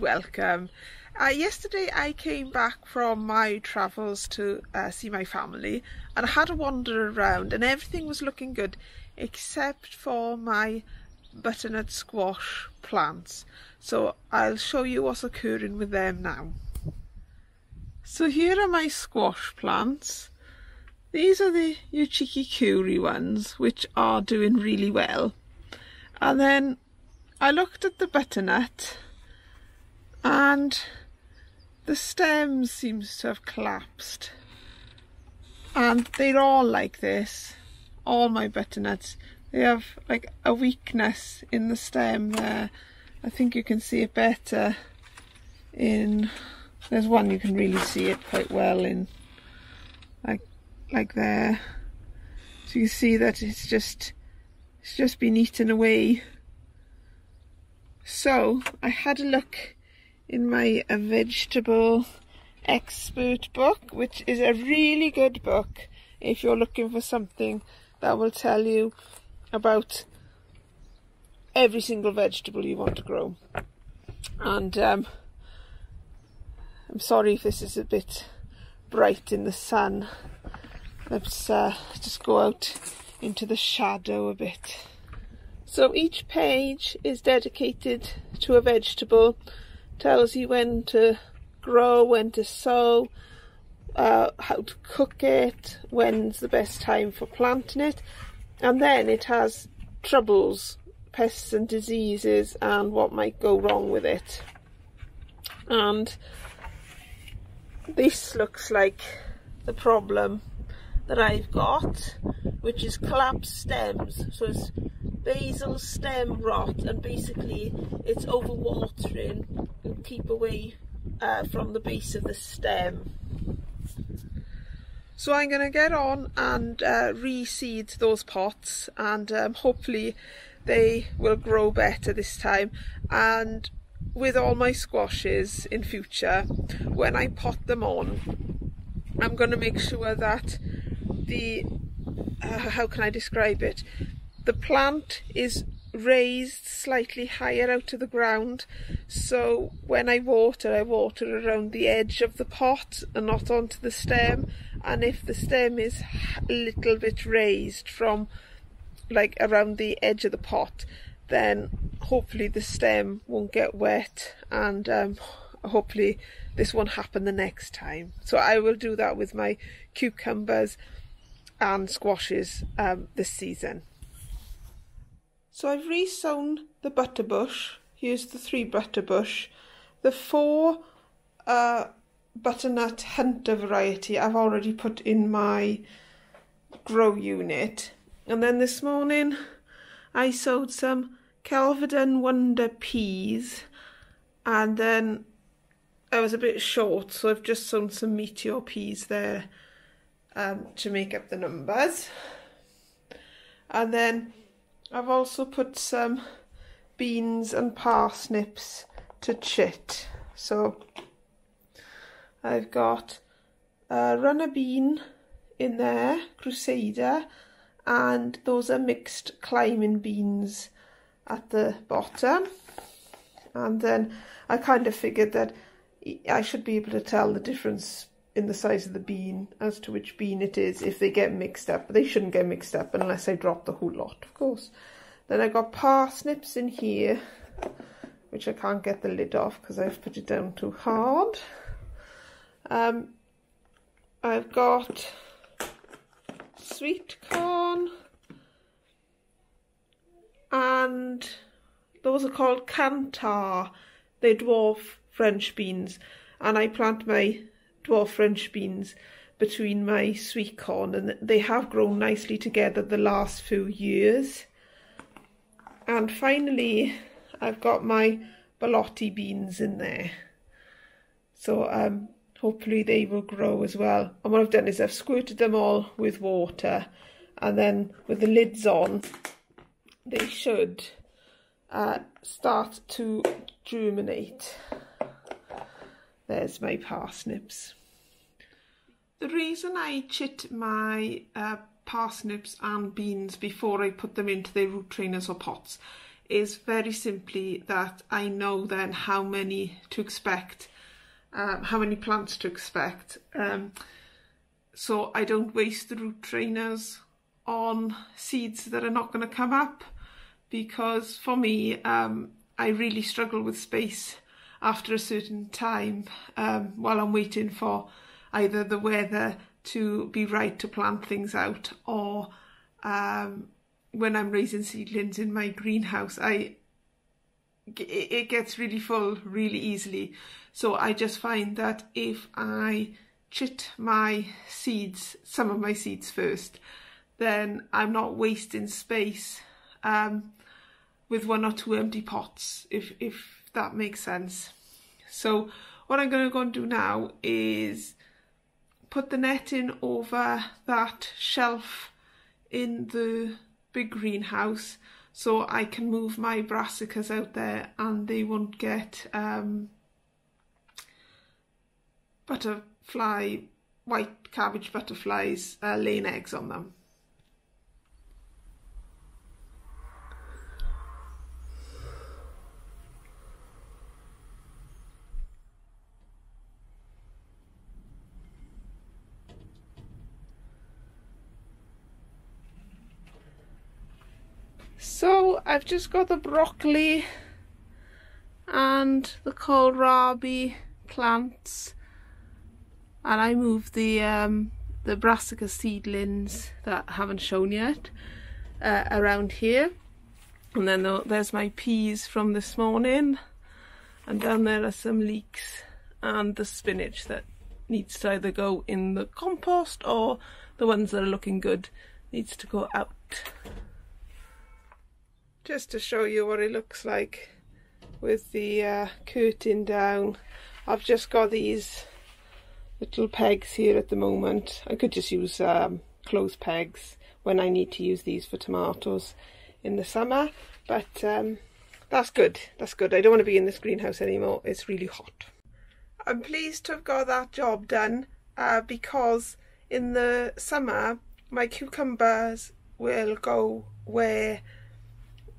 welcome. Uh, yesterday I came back from my travels to uh, see my family and I had a wander around and everything was looking good except for my butternut squash plants. So I'll show you what's occurring with them now. So here are my squash plants. These are the Uchikikuri ones which are doing really well. And then I looked at the butternut and the stem seems to have collapsed. And they're all like this all my butternuts. They have like a weakness in the stem there. I think you can see it better in there's one you can really see it quite well in like like there. So you see that it's just it's just been eaten away so I had a look in my a vegetable expert book, which is a really good book if you're looking for something that will tell you about every single vegetable you want to grow. And um, I'm sorry if this is a bit bright in the sun. Let's uh, just go out into the shadow a bit. So each page is dedicated to a vegetable, tells you when to grow, when to sow, uh, how to cook it, when's the best time for planting it, and then it has troubles, pests and diseases, and what might go wrong with it. And this looks like the problem that I've got, which is collapsed stems. So it's basal stem rot and basically it's overwatering and keep away uh, from the base of the stem. So I'm going to get on and uh, reseed those pots and um, hopefully they will grow better this time and with all my squashes in future when I pot them on I'm going to make sure that the uh, how can I describe it? The plant is raised slightly higher out of the ground so when I water I water around the edge of the pot and not onto the stem. And if the stem is a little bit raised from like around the edge of the pot then hopefully the stem won't get wet and um, hopefully this won't happen the next time. So I will do that with my cucumbers and squashes um, this season so I've resown the butterbush. Here's the three butterbush. The four uh, butternut hunter variety I've already put in my grow unit. And then this morning I sowed some Kelvedon Wonder peas and then I was a bit short so I've just sown some meteor peas there um, to make up the numbers. And then I've also put some beans and parsnips to chit. So I've got a runner bean in there, Crusader, and those are mixed climbing beans at the bottom. And then I kind of figured that I should be able to tell the difference in the size of the bean as to which bean it is if they get mixed up. But they shouldn't get mixed up unless I drop the whole lot, of course. Then I got parsnips in here, which I can't get the lid off because I've put it down too hard. Um, I've got sweet corn and those are called Cantare. They're dwarf French beans and I plant my dwarf French beans between my sweet corn and they have grown nicely together the last few years. And finally, I've got my borlotti beans in there. So um, hopefully they will grow as well. And what I've done is I've squirted them all with water and then with the lids on, they should uh, start to germinate. There's my parsnips. The reason I chit my uh, parsnips and beans before I put them into their root trainers or pots is very simply that I know then how many to expect, um, how many plants to expect. Um, so I don't waste the root trainers on seeds that are not going to come up because for me, um, I really struggle with space after a certain time um, while I'm waiting for either the weather to be right to plant things out or um, when I'm raising seedlings in my greenhouse I it gets really full really easily. So I just find that if I chit my seeds some of my seeds first then I'm not wasting space um, with one or two empty pots if, if that makes sense. So what I'm going to go and do now is put the netting over that shelf in the big greenhouse so I can move my brassicas out there and they won't get um, butterfly, white cabbage butterflies uh, laying eggs on them. So I've just got the broccoli and the kohlrabi plants and I moved the um, the brassica seedlings that haven't shown yet uh, around here. And then there's my peas from this morning and down there are some leeks and the spinach that needs to either go in the compost or the ones that are looking good needs to go out just to show you what it looks like with the uh, curtain down. I've just got these little pegs here at the moment. I could just use um, clothes pegs when I need to use these for tomatoes in the summer but um, that's good. That's good. I don't want to be in this greenhouse anymore. It's really hot. I'm pleased to have got that job done uh, because in the summer my cucumbers will go where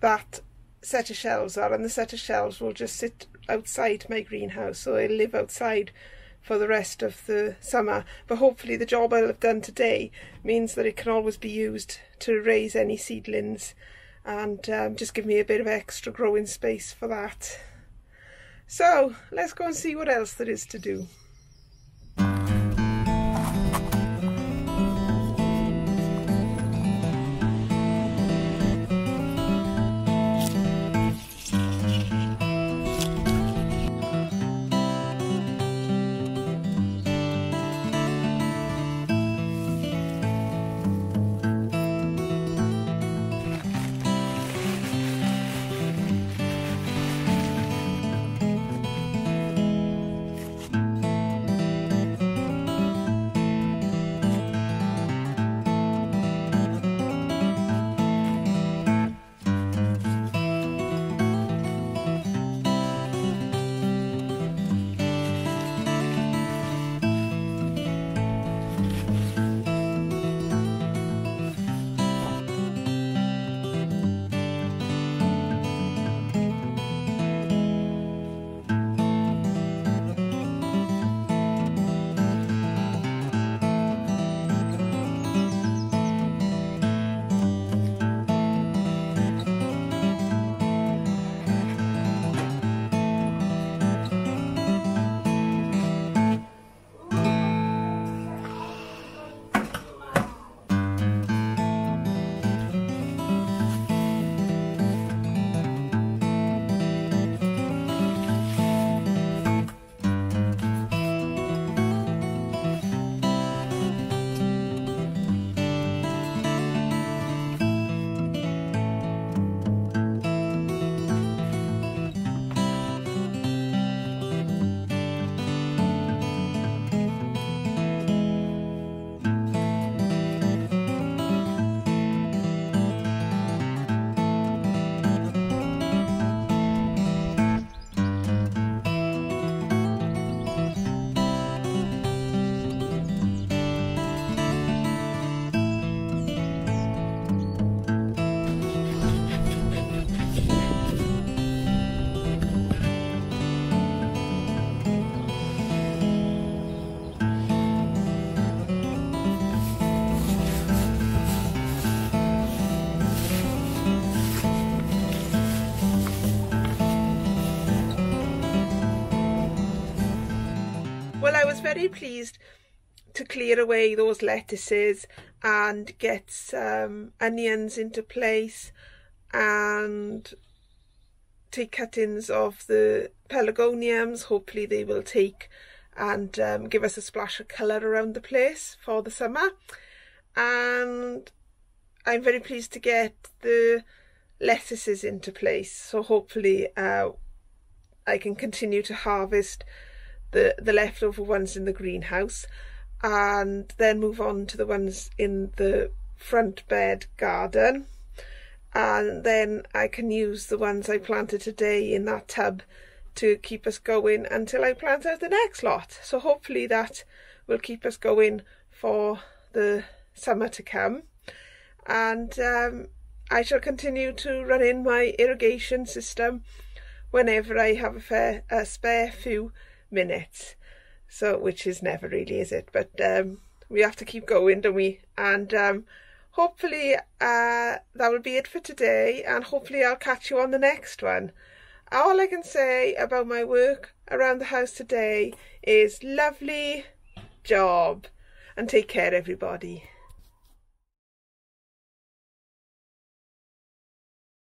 that set of shelves are and the set of shelves will just sit outside my greenhouse so I'll live outside for the rest of the summer but hopefully the job I'll have done today means that it can always be used to raise any seedlings and um, just give me a bit of extra growing space for that. So let's go and see what else there is to do. Very pleased to clear away those lettuces and get some onions into place and take cuttings of the pelargoniums. Hopefully they will take and um, give us a splash of colour around the place for the summer. And I'm very pleased to get the lettuces into place. So hopefully uh, I can continue to harvest the, the leftover ones in the greenhouse and then move on to the ones in the front bed garden and then I can use the ones I planted today in that tub to keep us going until I plant out the next lot. So hopefully that will keep us going for the summer to come. And um, I shall continue to run in my irrigation system whenever I have a, fair, a spare few minutes. So, which is never really, is it? But um, we have to keep going, don't we? And um, hopefully uh, that will be it for today and hopefully I'll catch you on the next one. All I can say about my work around the house today is lovely job and take care everybody.